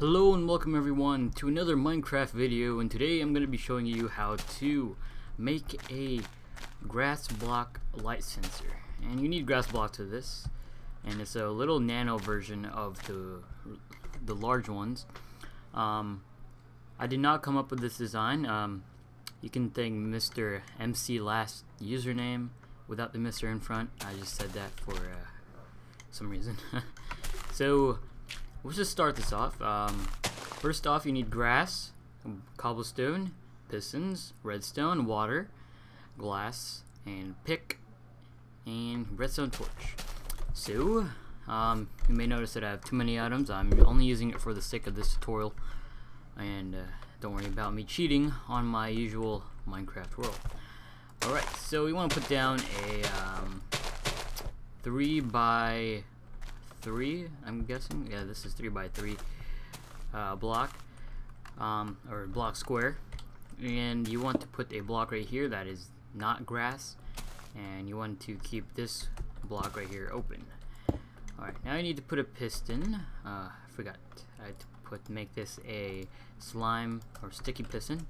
Hello and welcome everyone to another Minecraft video and today I'm going to be showing you how to make a grass block light sensor and you need grass blocks for this and it's a little nano version of the the large ones um, I did not come up with this design um, you can thank Mr. MC last username without the Mr. in front I just said that for uh, some reason so Let's just start this off. Um, first off, you need grass, cobblestone, pistons, redstone, water, glass, and pick, and redstone torch. So, um, you may notice that I have too many items. I'm only using it for the sake of this tutorial, and uh, don't worry about me cheating on my usual Minecraft world. Alright, so we want to put down a um, 3 by three, I'm guessing. Yeah, this is three by three uh, block, um, or block square. And you want to put a block right here that is not grass, and you want to keep this block right here open. Alright, now you need to put a piston. Uh, I forgot. I had to put make this a slime or sticky piston.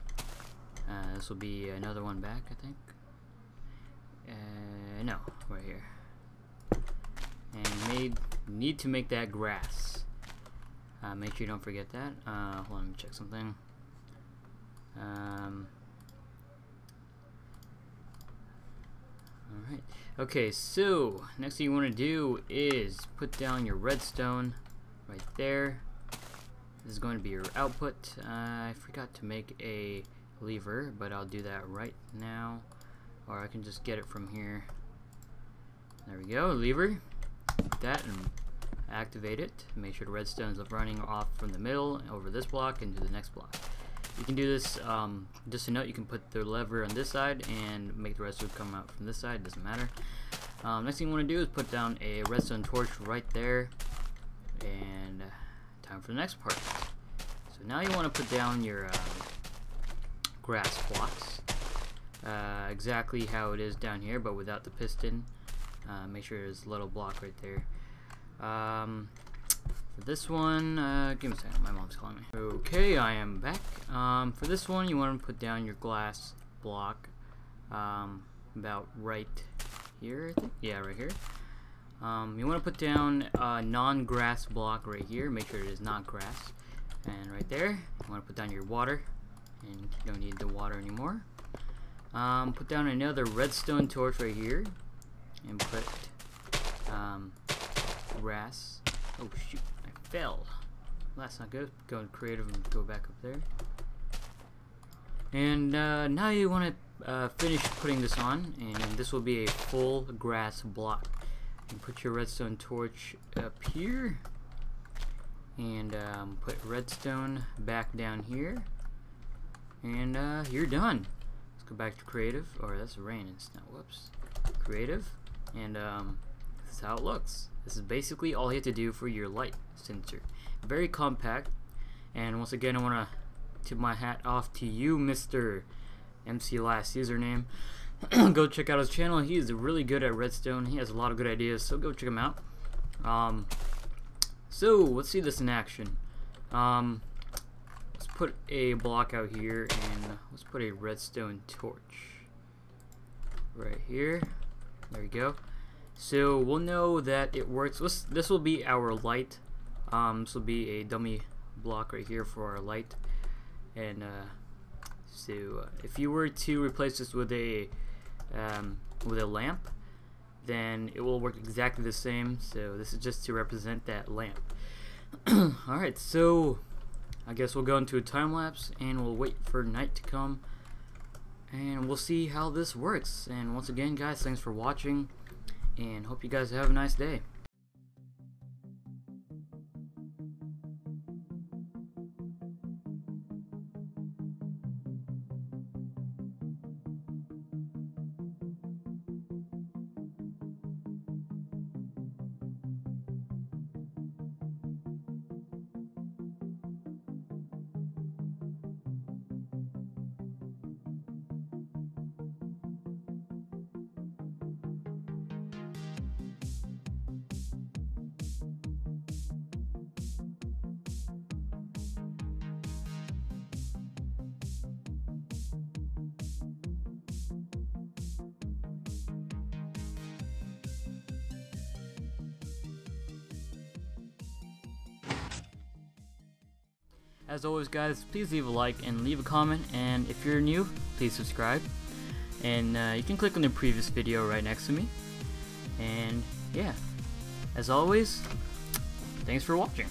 Uh, this will be another one back, I think. Uh, no, right here need to make that grass. Uh, make sure you don't forget that. Uh, hold on, let me check something. Um, Alright. Okay, so next thing you want to do is put down your redstone right there. This is going to be your output. Uh, I forgot to make a lever, but I'll do that right now. Or I can just get it from here. There we go, lever that and activate it. Make sure the redstone is running off from the middle over this block into the next block. You can do this, um, just a note, you can put the lever on this side and make the redstone come out from this side, doesn't matter. Um, next thing you want to do is put down a redstone torch right there and uh, time for the next part. So now you want to put down your uh, grass blocks uh, exactly how it is down here but without the piston. Uh, make sure there's a little block right there. Um, for this one, uh, give me a second, my mom's calling me. Okay, I am back. Um, for this one, you want to put down your glass block um, about right here. Yeah, right here. Um, you want to put down a non-grass block right here. Make sure it is not grass. And right there, you want to put down your water. And you don't need the water anymore. Um, put down another redstone torch right here and put um, grass. Oh shoot, I fell. Well, that's not good. Go to creative and go back up there. And uh, now you want to uh, finish putting this on, and this will be a full grass block. And put your redstone torch up here, and um, put redstone back down here, and uh, you're done. Let's go back to creative, or that's rain. It's not. Whoops. Creative and um, this is how it looks. This is basically all you have to do for your light sensor. Very compact, and once again, I want to tip my hat off to you, Mr. MC Last username. go check out his channel. He is really good at redstone. He has a lot of good ideas, so go check him out. Um, so let's see this in action. Um, let's put a block out here, and let's put a redstone torch right here. There we go. So we'll know that it works. This, this will be our light. Um, this will be a dummy block right here for our light. And uh, so uh, if you were to replace this with a um, with a lamp, then it will work exactly the same. So this is just to represent that lamp. Alright, so I guess we'll go into a time lapse and we'll wait for night to come and we'll see how this works. And once again guys thanks for watching and hope you guys have a nice day As always, guys, please leave a like and leave a comment. And if you're new, please subscribe. And uh, you can click on the previous video right next to me. And yeah, as always, thanks for watching.